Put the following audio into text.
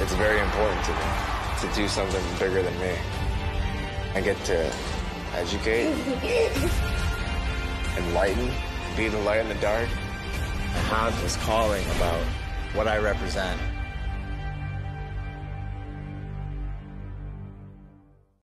it's very important to me to do something bigger than me. I get to educate, enlighten, be the light in the dark. I have this calling about what I represent